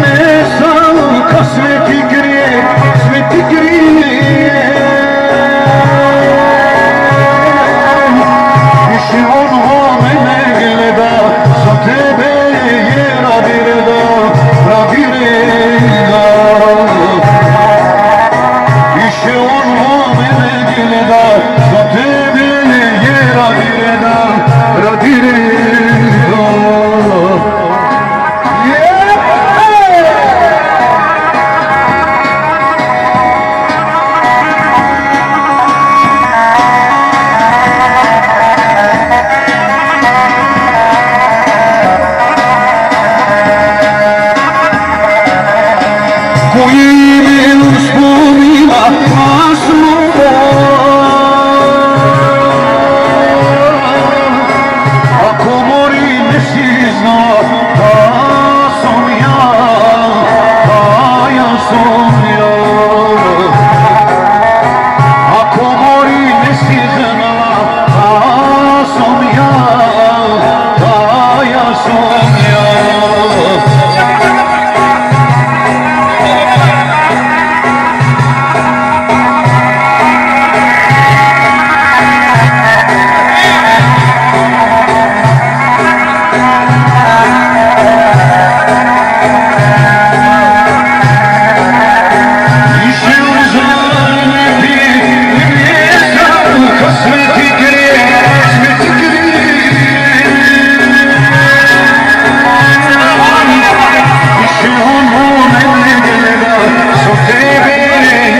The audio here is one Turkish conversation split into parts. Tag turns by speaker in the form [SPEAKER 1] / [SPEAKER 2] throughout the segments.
[SPEAKER 1] Koyu Show me baby.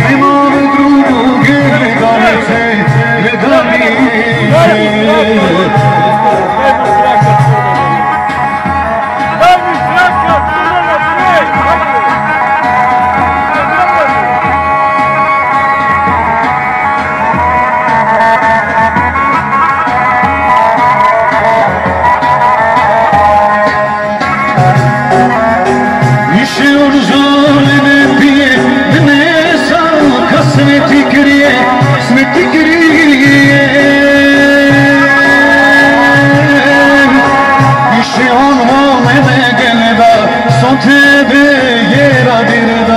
[SPEAKER 1] Katibi yeradirde